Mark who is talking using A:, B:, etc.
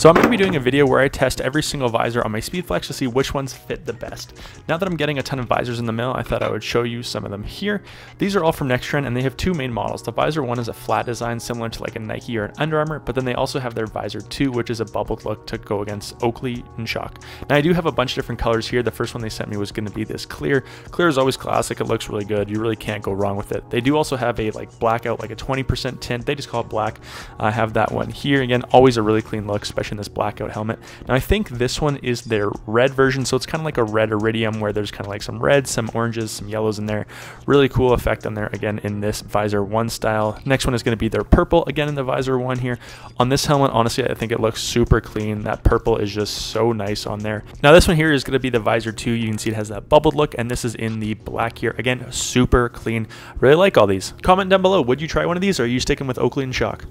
A: So I'm going to be doing a video where I test every single visor on my Speedflex to see which ones fit the best. Now that I'm getting a ton of visors in the mail, I thought I would show you some of them here. These are all from NXTRND and they have two main models. The visor one is a flat design similar to like a Nike or an Under Armour, but then they also have their visor two, which is a bubbled look to go against Oakley and SHOC. Now I do have a bunch of different colors here. The first one they sent me was going to be this clear. Clear is always classic. It looks really good. You really can't go wrong with it. They do also have a like blackout, like a 20% tint. They just call it black. I have that one here. Again, always a really clean look, especially in this blackout helmet. Now I think this one is their red version, so it's kind of like a red iridium where there's kind of like some reds, some oranges, some yellows in there. Really cool effect on there again in this visor one style. Next one is going to be their purple again in the visor one here. On this helmet, honestly, I think it looks super clean. That purple is just so nice on there. Now this one here is going to be the visor two. You can see it has that bubbled look, and this is in the black here. Again, super clean. Really like all these. Comment down below, would you try one of these, or are you sticking with Oakley and SHOC?